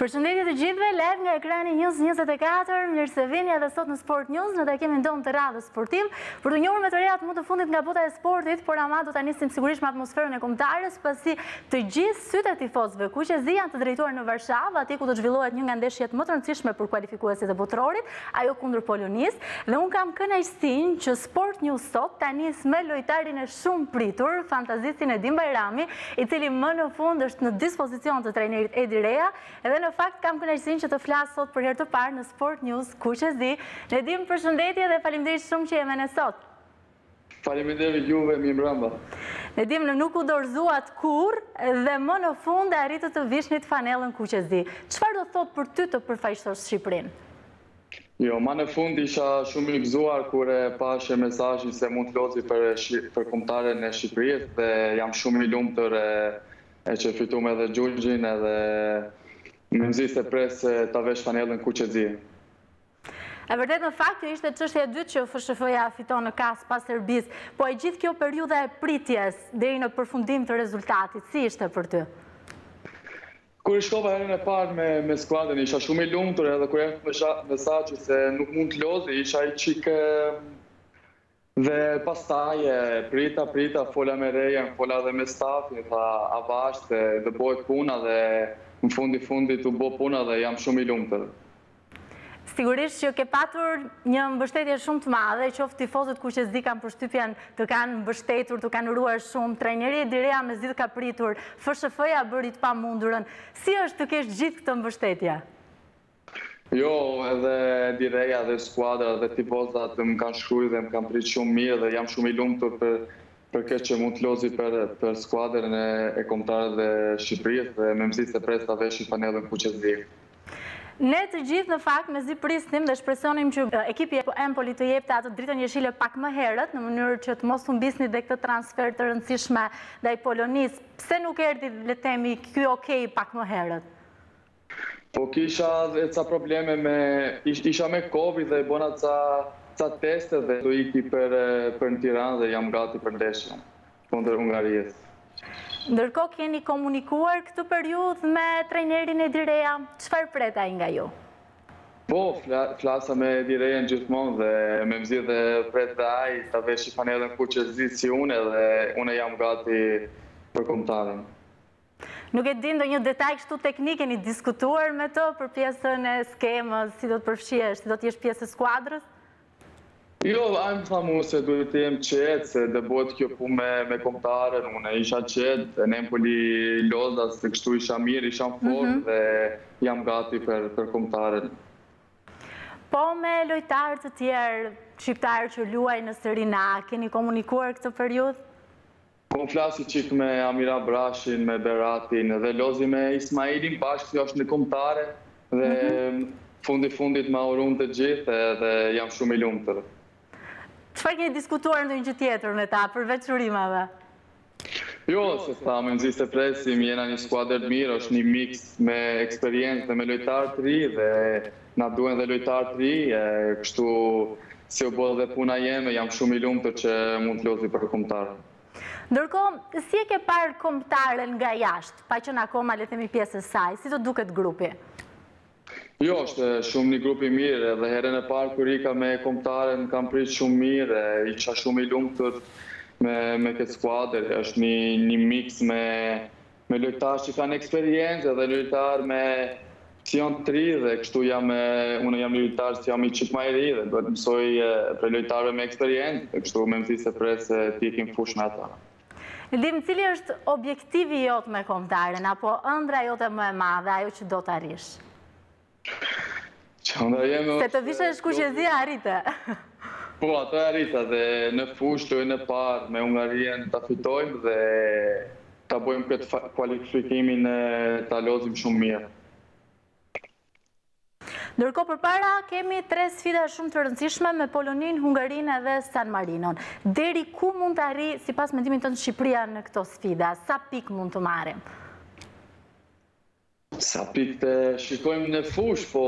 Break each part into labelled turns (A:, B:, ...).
A: Përshëndetje të gjithve, live nga ekrani News 24, mirë se vini edhe sot në Sport News, në takimin tonë të radhës sportiv, për t'u njohur me të rejat më të fundit nga bota e sportit, por ama do ta nisim sigurisht me atmosferën e kombëtares, pasi të gjithë Sytë e tifozëve kuqezi janë të drejtuar në Varshavë, atje ku do të zhvillohet një nga ndeshjet më të rëndësishme për kualifikuesit e Botërorit, ajo kundër Polonisë, dhe unë kam kënaqësinë që Sport News sot ta nis me lojtarin e shumëpritur, fantazistin Nedim Bajrami, i cili më në fund është në dispozicion të trajnerit Edi Reja, dhe në fakt kam kënaqësinë që të flas sot për herë të parë në Sport News kuqezi. Nedim, përshëndetje dhe faleminderit shumë që je me ne sot.
B: Faleminderit juve,
A: mirëmbrëma. Nedim, nuk u dorëzuat kurrë dhe më në fund e arritët të vishnit fanellën kuqezi. Çfarë do të thotë për ty të përfaqësosh Shqipërinë?
B: Jo, ma në fund isha shumë i gëzuar kur e pashë mesazhin se mund të lozi për për Kombëtaren e Shqipërisë dhe jam shumë i lumtur e e që fituam edhe gjyqin edhe mezi ç'pres ta vesh fanellën kuqezi.
A: E vërtetë në fakt kjo ishte çështja e dytë që FSHF-ja fiton në CAS pas Serbisë, po e gjithë kjo periudha e pritjes deri në përfundim të rezultatit, si ishte për ty?
B: Kur shkova herën e parë me me skuadrën isha shumë i lumtur edhe kur erdhi mesazhi se nuk mund të lozi isha një çikë Dhe pastaj e prita, prita, fola me Rejën, fola dhe me stafin, tha avash se do bohet puna dhe në fund të fundit u bo puna dhe jam shumë i lumtur.
A: Sigurisht që ke patur një mbështetje shumë të madhe, qoftë tifozët kuqezi kam përshtypjen të kanë mbështetur, të kanë uruar shumë, trajneri Edi Reja mezi të ka pritur, FSHF-ja bëri të pamundurën. Si është të kesh gjithë këtë mbështetje?
B: Jo, edhe Edi Reja dhe skuadra dhe tifozat më kanë shkrujt dhe më kanë prit shumë mirë dhe jam shumë i lumtur për për këtë që mund të lozi për për skuadrën e, e kombëtares dhe Shqipërisë dhe mezi ç'pres ta veshi fanellën kuqezi.
A: Ne të gjithë në fakt mezi prisnim dhe shpresonim që ekipi i Empolit të jepte atë dritën jeshile pak më herët në mënyrë që të mos humbisni dhe këtë transfertë të rëndësishme ndaj Polonisë. Pse nuk erdhi le të themi ky ok pak më herët?
B: Po kisha dhe ca probleme me isha me Covid dhe bona ca ca teste dhe do iki për për në Tiranë dhe jam gati për ndeshjen kundër Hungarisë.
A: Ndërkohë keni komunikuar këtë periudhë me trajnerin Edi Reja, çfarë pret ai nga ju?
B: Po, flasa me Edi Rejën gjithmonë dhe mezi pret dhe ai ta veshi fanellën kuqezi si unë dhe unë jam gati për kombëtaren.
A: Nuk e di ndonjë detaj kështu teknik keni diskutuar me të për pjesën e skemës, si do të përfshihesh, si do të jesh pjesë e skuadrës?
B: Jo, ai më tha mua se duhet të jem qetë, se do bëhet kjo punë me me kombëtaren, unë isha qetë, në Empoli loza, se kështu isha mirë, isha në formë dhe jam gati për për kombëtaren.
A: Po me lojtarë të tjerë shqiptarë që luajnë në Serinë A, keni komunikuar këtë
B: periudhë? Unë flasi i çik me Amir Abrashin, me Beratin dhe lozi me Ismailin bashkë që është në Kombëtare dhe fundi fundit ma urun të gjithë dhe jam shumë i lumtur.
A: Çfarë keni diskutuar ndonjë gjë tjetër me ta përveç urimave?
B: Jo, se tha me mezi se presim, jena një skuadër e mirë, është një miks me eksperiencë dhe me lojtarë të ri dhe Na duhen dhe lojtarë të ri, e kështu si u bë dhe puna jeme, jam shumë i lumtur që mund të lozi për Kombëtaren.
A: Ndërkohë, si e ke parë Kombëtaren nga jashtë, pa qenë akoma le të themi pjesë e saj, si të duket grupi?
B: Jo, është shumë një grup i mirë, edhe herën e parë kur ika me Kombëtaren m'kanë prit shumë mirë, isha shumë i lumtur me këtë skuadër, është një miks me me lojtarë që kanë eksperiencë edhe lojtarë me që janë të ri dhe kështu jam unë jam një lojtar që jam i çik ma i ri dhe duhet të mësoj prej lojtarëve me eksperiencë, dhe kështu me mezi se pres të ikim fushë me ata.
A: Nedim, cili është objektivi jot me kombëtaren apo ëndrra jote më e madhe, ajo që do të arrish? Se të vishe këtu që ja arrite.
B: Po, ato e arrita dhe në fushë lojën e parë me Hungarien ta fitojmë dhe ta bojmë këtë kualifikimin e ta lozim shumë mirë.
A: Ndërkohë përpara, kemi tre sfida shumë të rëndësishme me Poloninë, Hungarinë edhe San Marinon. Deri ku mund të arrijë, sipas mendimit tënd Shqipëria në këto sfida? Sa pikë mund të marrim?
B: Sa pikë të shikojmë në fushë, po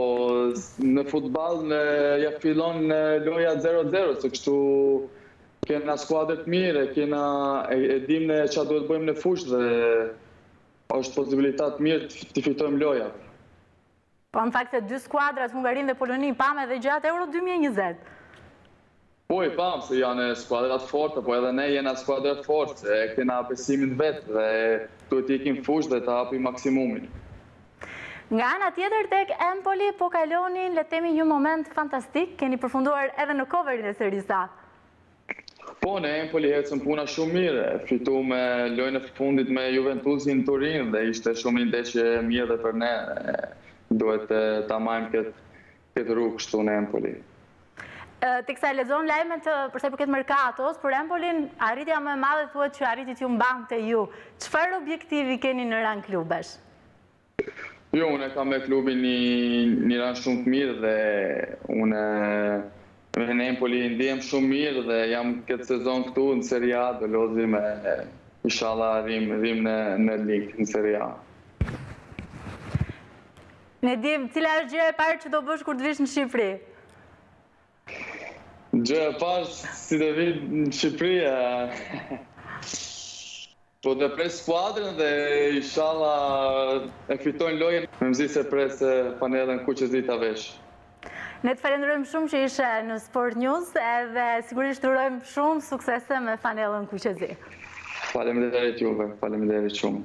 B: në futbal ja fillon loja 0-0, se kështu kena skuadër të mirë, kena e dim ne ça duhet të bëjmë në fushë dhe është posibilitat të mirë ta fitojmë loja.
A: Po në fakt të dy skuadrat, Hungarinë dhe Poloninë, i pamë dhe gjatë Euro 2020.
B: Po i pamë se janë skuadra të forta, po edhe ne jena skuadër e fortë, se e kena besimin vetë dhe duhet të ikim fushë dhe të japim maksimumin.
A: Nga ana tjetër tek Empoli po kaloni le të themi një moment fantastik, keni përfunduar edhe në coverin e Serie A.
B: Po në Empoli ecën puna shumë mirë, fituam lojën e fundit me Juventusin në Turin dhe ishte shumë një ndeshje e mirë dhe për ne duhet ta majmë këtë Këtu kështu në Empoli.
A: Teksa e lexon lajmet për sa i përket merkatos, për Empolin arritja më e madhe thuhet që arriti t'ju mbante ju. Çfarë objektivi keni në rang klubesh?
B: Jo, unë kam me klubin një rang shumë të mirë dhe unë në Empoli ndihem shumë mirë dhe jam këtë sezon këtu në Serie A do lozim e ishalla rrim në ligë në Serie A.
A: Nedim, cila është gjëja e parë që do bësh kur të vish në Shqipëri?
B: Gjëja e parë si të vi në Shqipëri, po ta pres skuadrën dhe ishalla e fitojnë lojën, me mzi se pres fanellën kuqezi ta vesh.
A: Ne të falenderojmë shumë që ishe në Sport News edhe sigurisht të urojmë shumë suksese me fanellën kuqezi.
B: Faleminderit juve, faleminderit shumë.